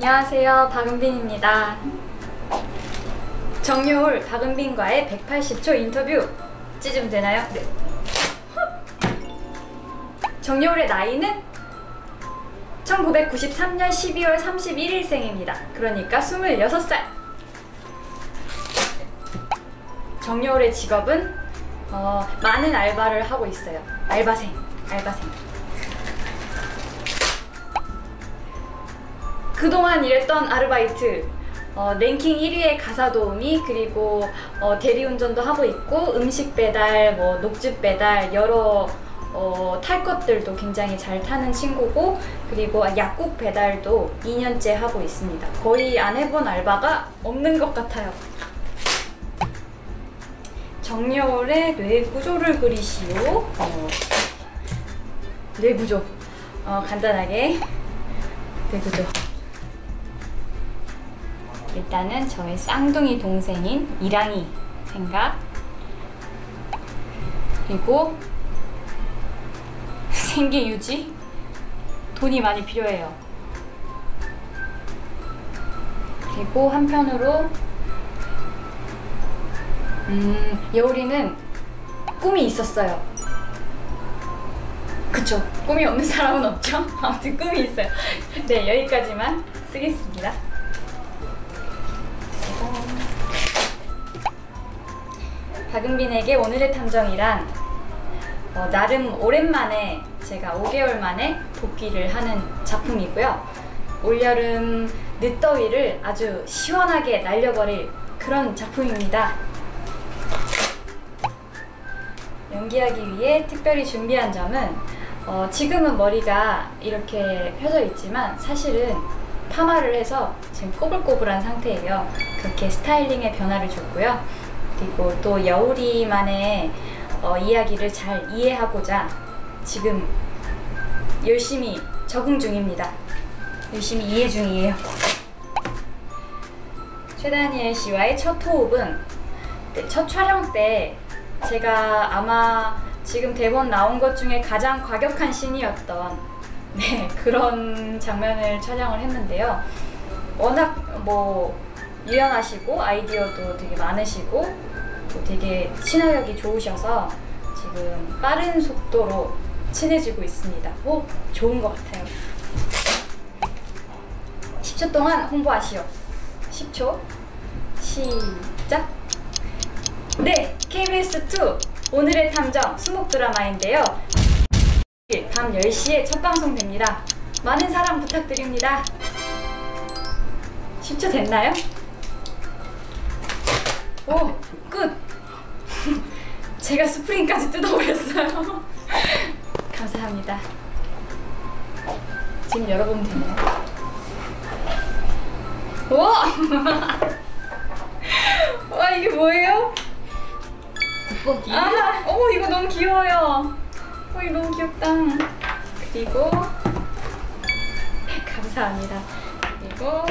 안녕하세요. 박은빈입니다. 정여울 박은빈과의 180초 인터뷰 찢으면 되나요? 네. 정여울의 나이는 1993년 12월 31일생입니다. 그러니까 26살. 정여울의 직업은 어, 많은 알바를 하고 있어요. 알바생, 알바생. 그동안 일했던 아르바이트 어, 랭킹 1위의 가사 도우미 그리고 어, 대리운전도 하고 있고 음식 배달, 뭐 녹즙 배달 여러 어, 탈 것들도 굉장히 잘 타는 친구고 그리고 약국 배달도 2년째 하고 있습니다. 거의 안 해본 알바가 없는 것 같아요. 정여울의 뇌구조를 그리시오. 어, 뇌구조. 어, 간단하게 뇌구조. 일단은 저의 쌍둥이 동생인 이랑이 생각. 그리고 생계 유지. 돈이 많이 필요해요. 그리고 한편으로 음 여울이는 꿈이 있었어요. 그쵸? 꿈이 없는 사람은 없죠? 아무튼 꿈이 있어요. 네 여기까지만 쓰겠습니다 박은빈에게 오늘의 탐정이란 어, 나름 오랜만에 제가 5개월 만에 복귀를 하는 작품이고요. 올여름 늦더위를 아주 시원하게 날려버릴 그런 작품입니다. 연기하기 위해 특별히 준비한 점은 어, 지금은 머리가 이렇게 펴져 있지만 사실은 파마를 해서 지금 꼬불꼬불한 상태예요. 그렇게 스타일링에 변화를 줬고요. 그리고 또 여우리만의 어, 이야기를 잘 이해하고자 지금 열심히 적응 중입니다. 열심히 이해 중이에요. 최다니엘 씨와의 첫 호흡은 네, 첫 촬영 때 제가 아마 지금 대본 나온 것 중에 가장 과격한 씬이었던 네, 그런 장면을 촬영을 했는데요. 워낙 뭐 유연하시고 아이디어도 되게 많으시고 되게 친화력이 좋으셔서 지금 빠른 속도로 친해지고 있습니다. 오, 좋은 것 같아요. 10초 동안 홍보하시오. 10초. 시작. 네, KBS2 오늘의 탐정 수목 드라마인데요. 밤 10시에 첫 방송됩니다. 많은 사랑 부탁드립니다. 10초 됐나요? 오, 끝! 제가 스프링까지 뜯어버렸어요. 감사합니다. 지금 열어보면 되나요? 와! 와, 이게 뭐예요? 돋보기. 아, 오, 이거 너무 귀여워요. 어, 이거 너무 귀엽다. 그리고, 감사합니다. 그리고,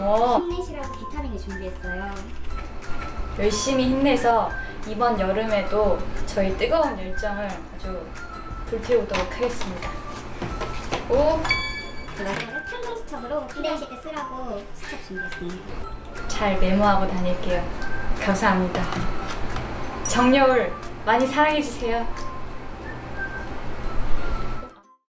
와. 힘내시라고 비타민을 준비했어요. 열심히 힘내서 이번 여름에도 저희 뜨거운 열정을 아주 불태우도록 하겠습니다. 오, 그거를 탈모 수첩으로 기대하실 때 쓰라고 수첩 준비했습니다. 잘 메모하고 다닐게요. 감사합니다. 정여울 많이 사랑해주세요.